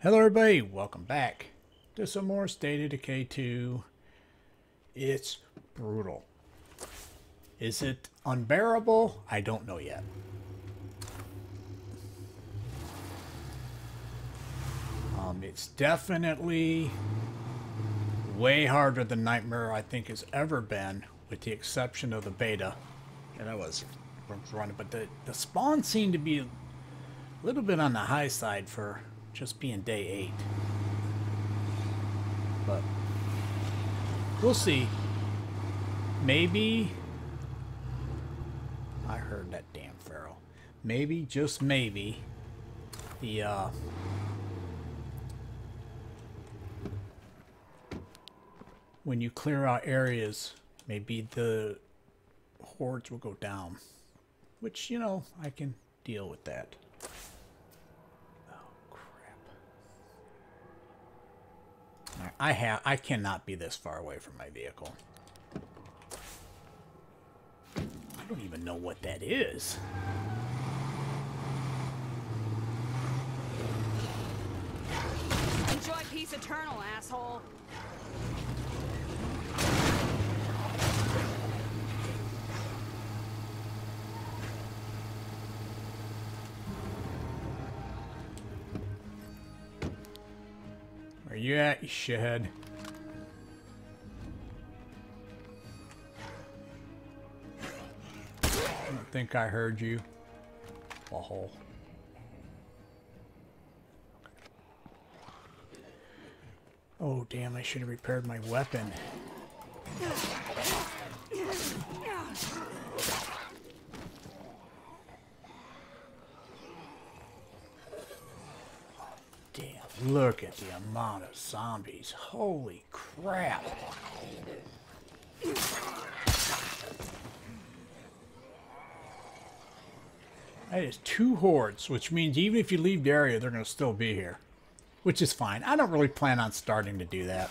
Hello everybody, welcome back to some more State of Decay 2. It's brutal. Is it unbearable? I don't know yet. Um, it's definitely way harder than Nightmare I think has ever been, with the exception of the beta And I was running. But the, the spawn seemed to be a little bit on the high side for just being day eight. But we'll see. Maybe I heard that damn feral. Maybe, just maybe, the uh when you clear out areas, maybe the hordes will go down. Which, you know, I can deal with that. I have I cannot be this far away from my vehicle. I don't even know what that is. Enjoy peace eternal, asshole. Where you shithead? I don't think I heard you. Hole. Oh, damn, I should have repaired my weapon. Look at the amount of zombies. Holy crap. That is two hordes, which means even if you leave the area, they're going to still be here. Which is fine. I don't really plan on starting to do that.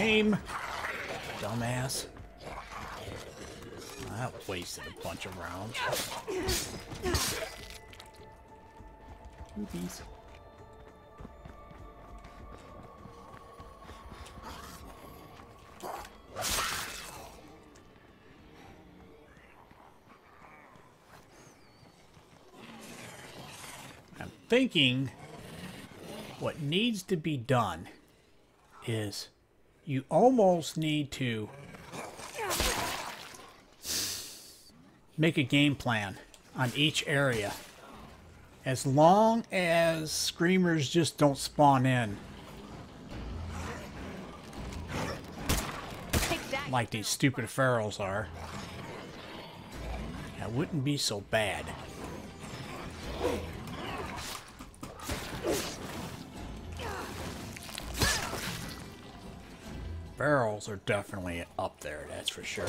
Aim. Dumbass. That wasted a bunch of rounds. Oopies. I'm thinking what needs to be done is you almost need to make a game plan on each area. As long as screamers just don't spawn in. Like these stupid ferals are. That wouldn't be so bad. Ferals are definitely up there, that's for sure.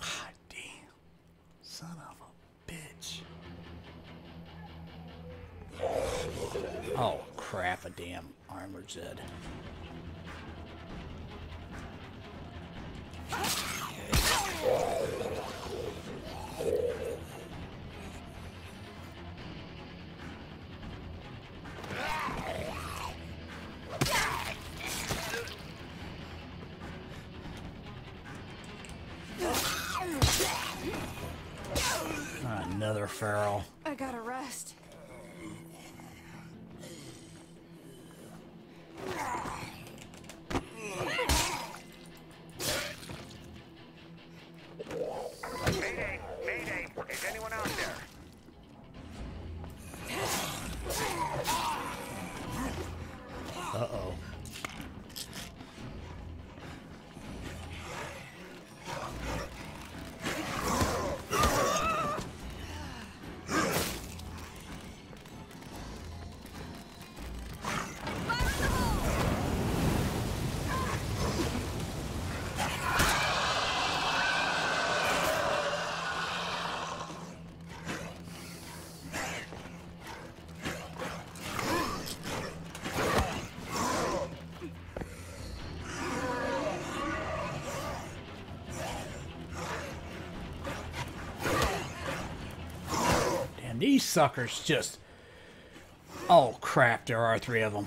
God damn. Son of a bitch. Oh, crap, a damn armored Zed. These suckers just... Oh, crap, there are three of them.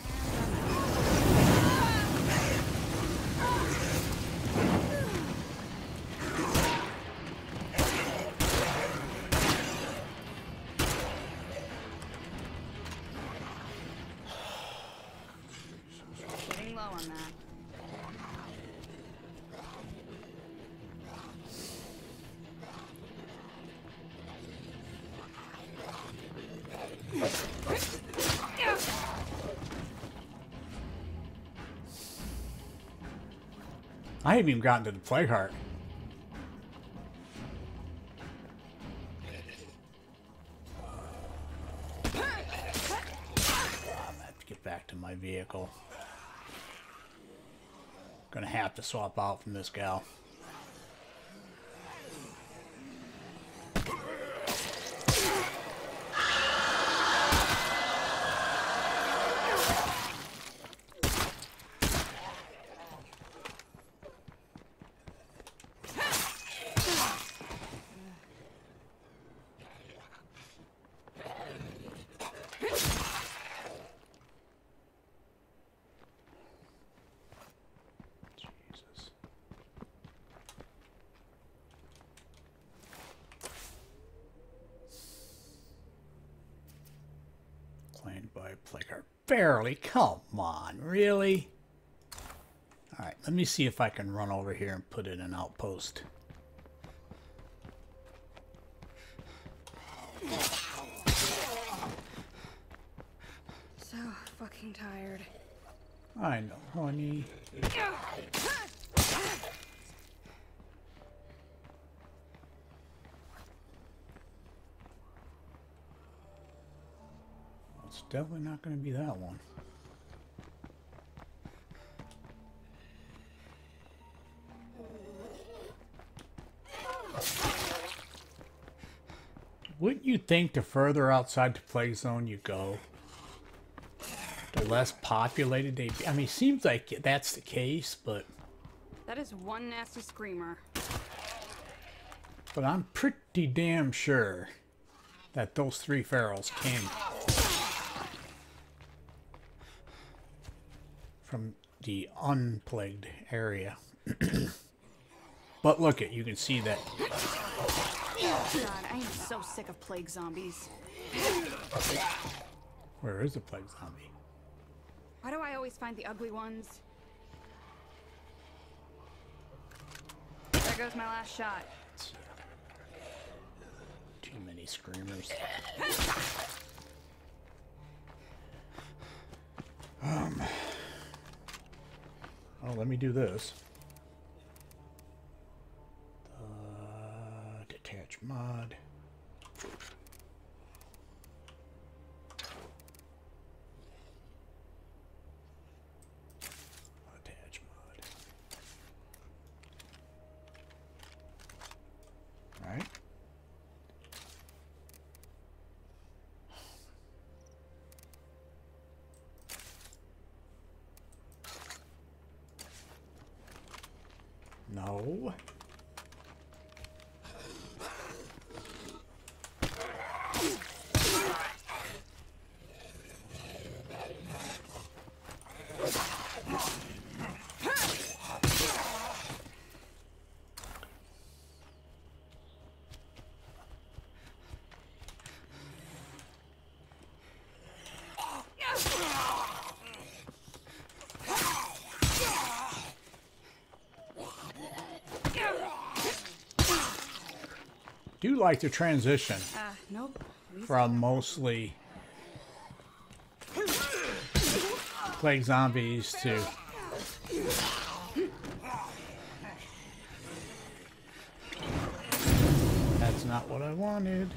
I haven't even gotten to the plague heart. I have to get back to my vehicle. Gonna have to swap out from this gal. Claimed by a plague heart. Barely. Come on, really? Alright, let me see if I can run over here and put in an outpost. So fucking tired. I know, honey. Well, It's definitely not going to be that one. Wouldn't you think the further outside the plague zone you go, the less populated they be? I mean, seems like that's the case, but That is one nasty screamer. but I'm pretty damn sure that those three ferals came from the unplagued area. but look at you can see that God, I am so sick of plague zombies. where is the plague zombie? Why do I always find the ugly ones? There goes my last shot. Too many screamers. Um. Oh, let me do this. Uh, detach mod. Attach mod. All right. No. Do like the transition Uh, nope. From mostly plague zombies to That's not what I wanted.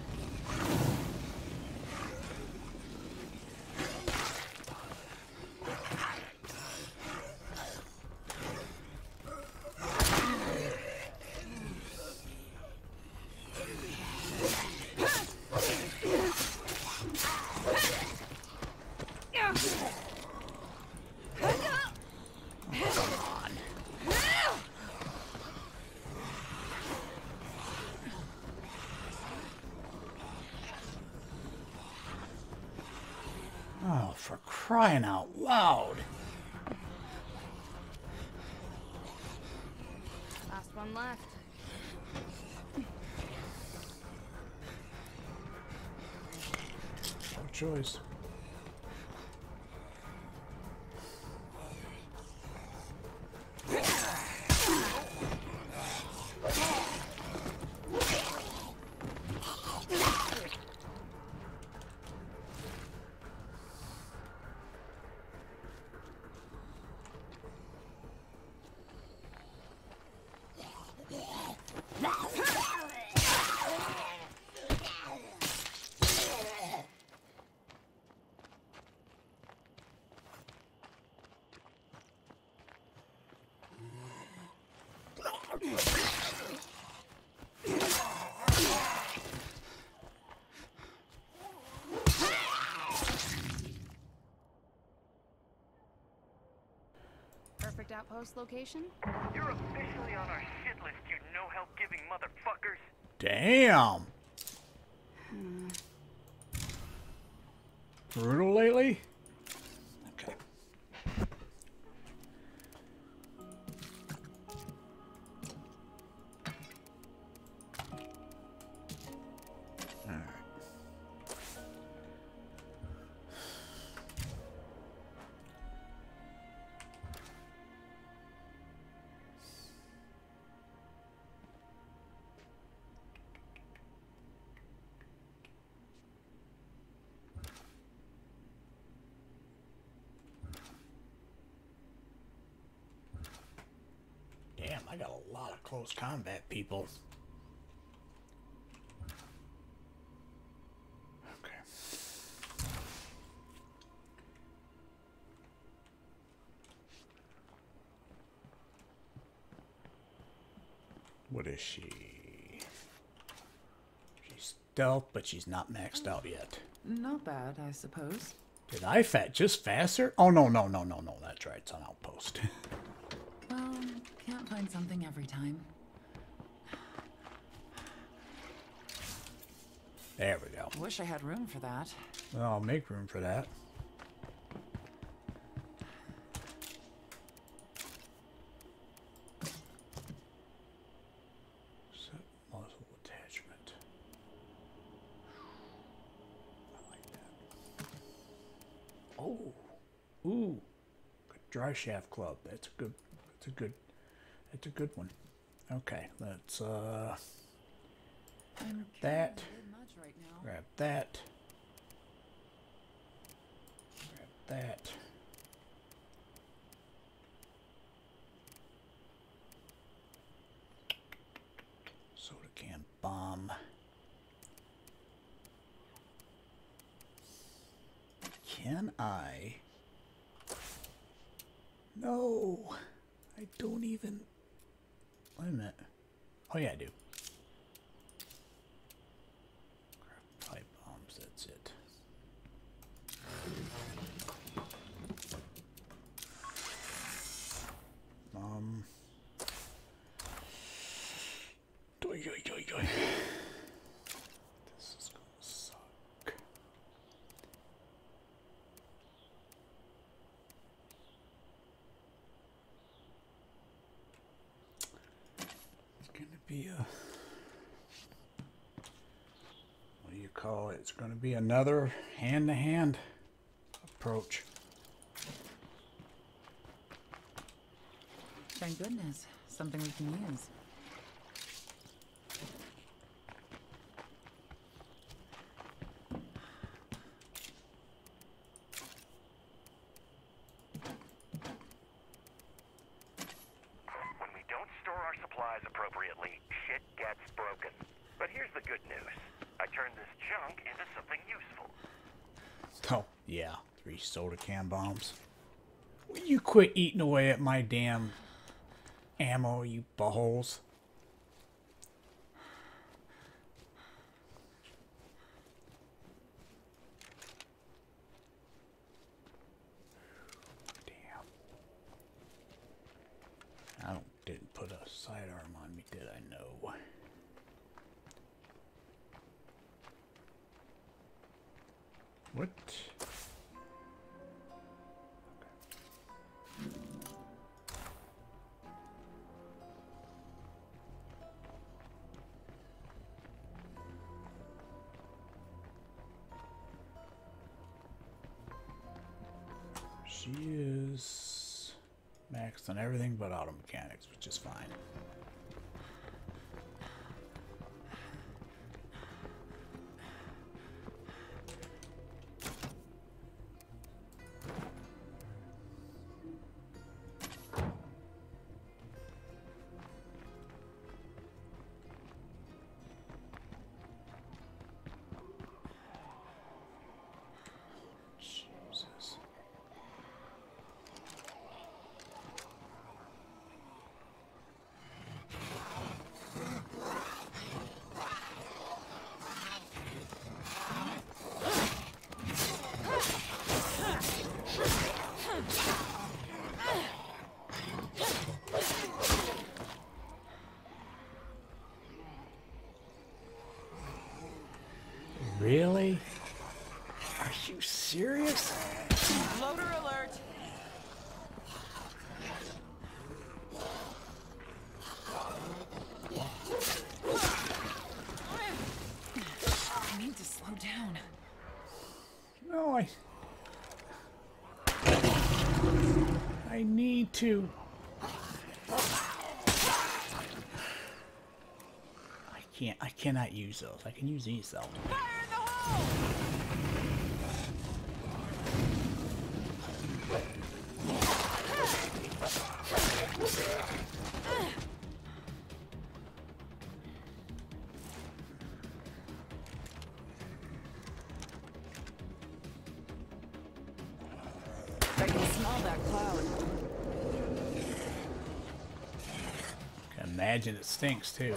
For crying out loud. Last one left. No choice. Perfect outpost location? You're officially on our shit list, you no-help giving motherfuckers. Damn. Brutal lately? Got a lot of close combat people. Okay. What is she? She's stealth, but she's not maxed out yet. Not bad, I suppose. Did I fat just faster? Oh no no no no no! That's right. It's on outpost. Find something every time. there we go. Wish I had room for that. Well, I'll make room for that. Set muzzle attachment. I like that. Oh, dry shaft club. That's a good. That's a good. That's a good one. Okay, let's uh I'm that. right now. Grab that. Grab that. Soda can bomb. Can I? No, I don't even. Wait a minute. Oh yeah, I do. Pipe bombs, that's it. Um. Doi, doi, doi, doi. This is gonna suck. It's gonna be a what do you call it? It's going to be another hand-to-hand approach. Thank goodness. Something we can use. When we don't store our supplies appropriately, shit gets broken. But here's the good news. I turned this junk into something useful. Oh, yeah, three soda can bombs. Will you quit eating away at my damn ammo, you buttholes? Serious? Bloater alert! I need to slow down. No, I. I need to. I can't. I cannot use those. I can use these though. Imagine it stinks too.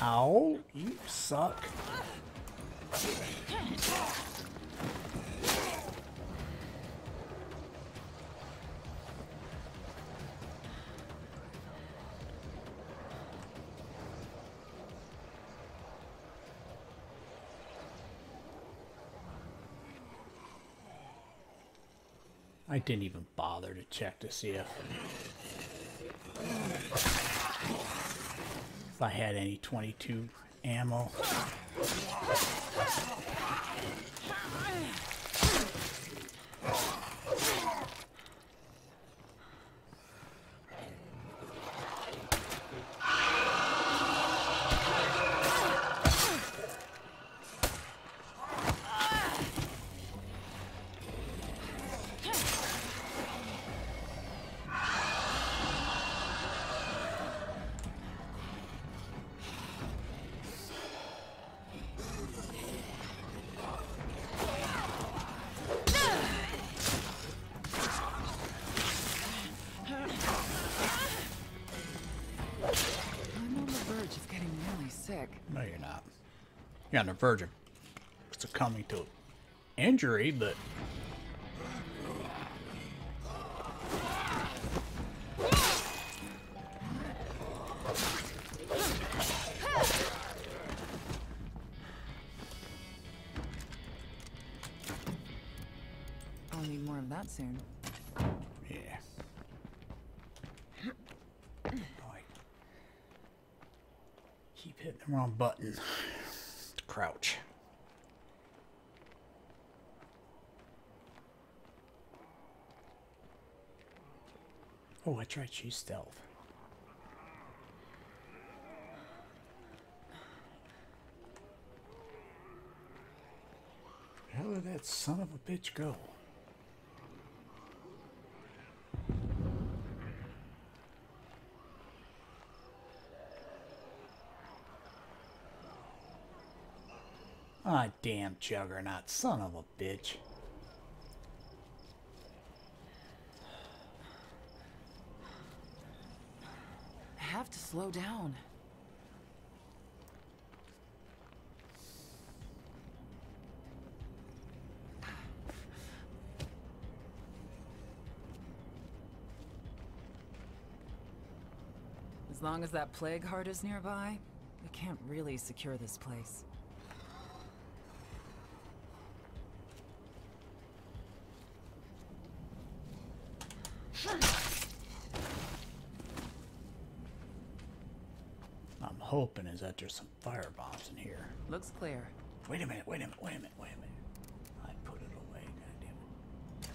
Ow! You suck. I didn't even bother to check to see if I had any 22 ammo. On the of succumbing to injury, but I tried choose stealth. How did that son of a bitch go? Ah, damn juggernaut, son of a bitch. I have to slow down. As long as that plague heart is nearby, we can't really secure this place. hoping is that there's some fire bombs in here. Looks clear. Wait a minute, wait a minute, wait a minute, wait a minute. I put it away, goddammit.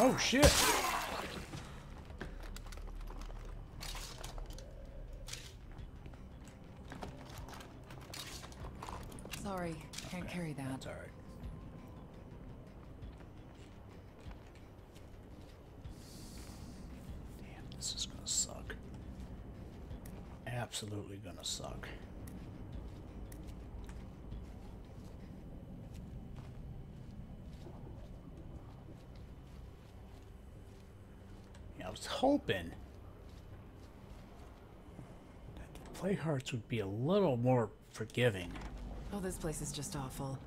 Oh shit! Absolutely gonna suck. Yeah, I was hoping that the plague hearts would be a little more forgiving. Oh, this place is just awful.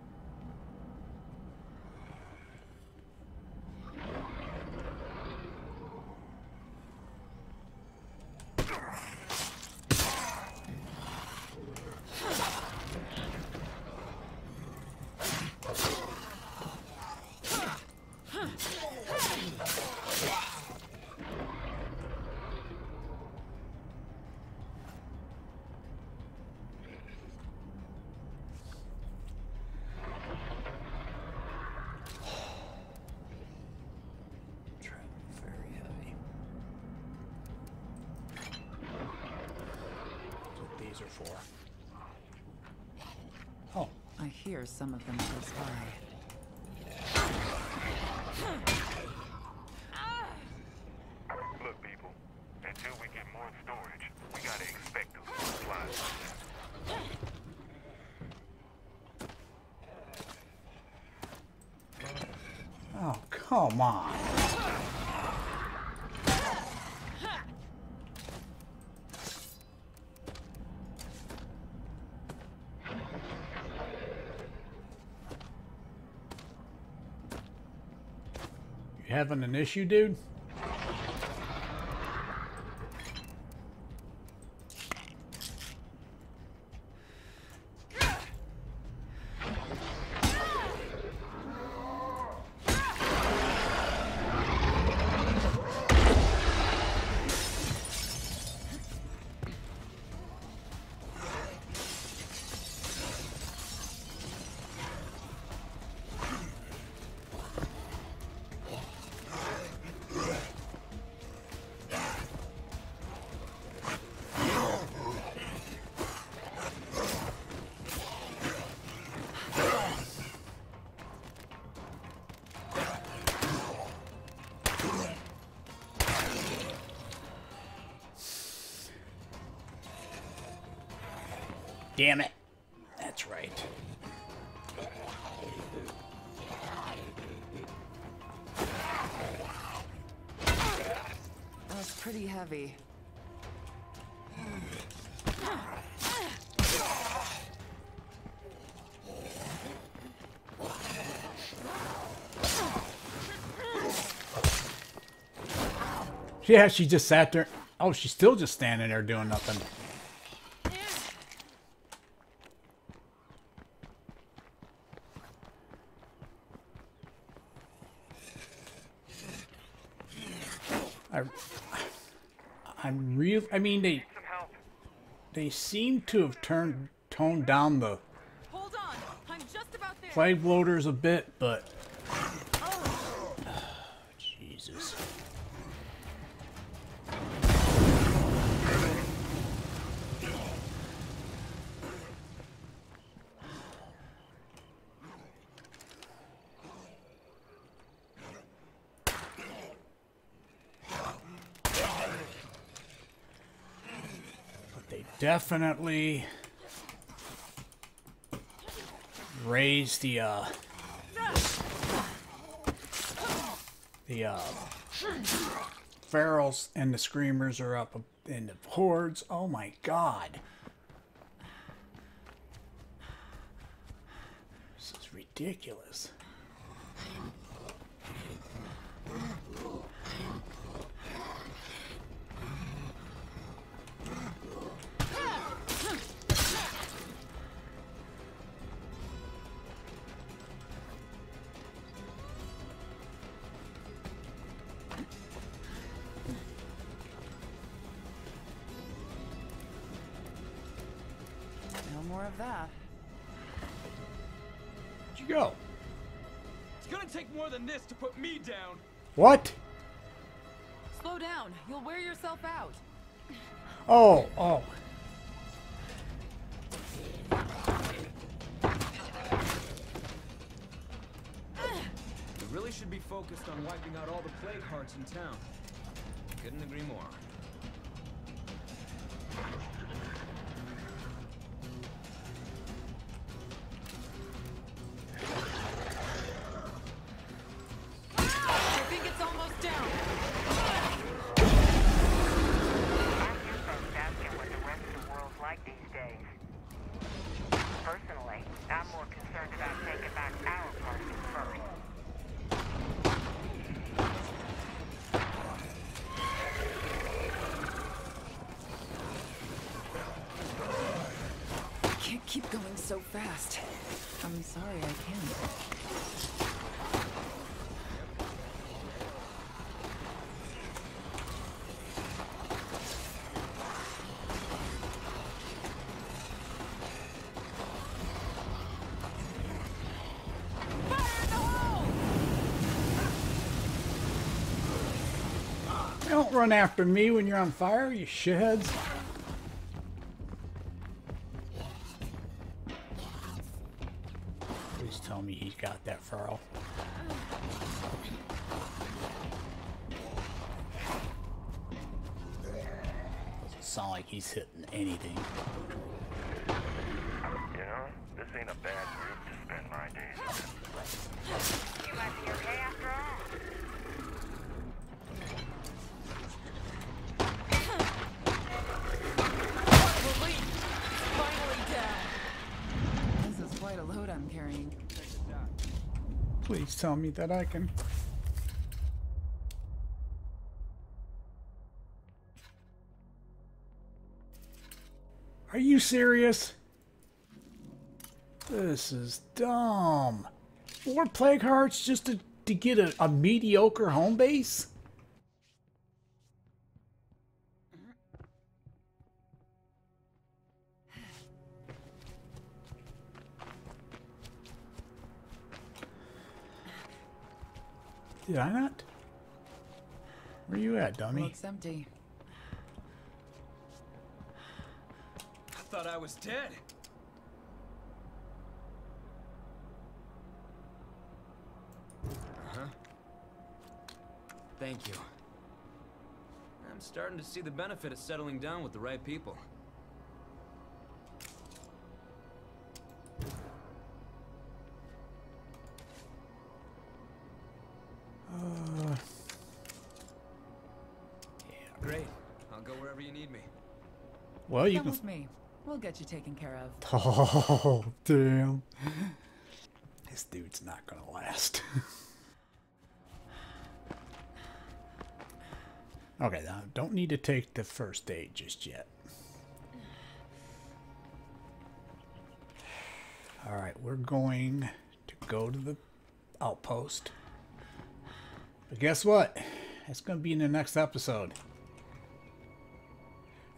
Travel very heavy. That's what these are for. Oh, I hear some of them close by. Look, people, until we get more storage, we gotta expect those supplies. oh, come on. Having an issue, dude? Yeah, she just sat there. Oh, she's still just standing there doing nothing. I, I'm real. I mean, they they seem to have turned toned down the Hold on. I'm just about there. plague bloaters a bit, but definitely raise the uh the uh ferals and the screamers are up in the hordes. Oh my god. This is ridiculous down. What? Slow down. You'll wear yourself out. Oh, oh. We really should be focused on wiping out all the plague hearts in town. Couldn't agree more. So fast. I'm sorry, I can't. Don't run after me when you're on fire, you shitheads. I'm carrying. Please tell me that I can. Are you serious? This is dumb. Four plague hearts just to, to get a, a mediocre home base? Did I not? Where you at, dummy? Looks empty. I thought I was dead. Uh-huh. Thank you. I'm starting to see the benefit of settling down with the right people. Well, you Come can. with me. We'll get you taken care of. Oh, damn. This dude's not gonna last. okay, now don't need to take the first aid just yet. Alright, we're going to go to the outpost. But guess what? It's going to be in the next episode.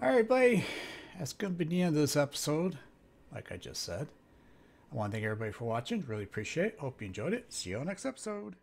Alright, buddy. That's going to be the end of this episode. Like I just said. I want to thank everybody for watching. Really appreciate it. Hope you enjoyed it. See you on next episode.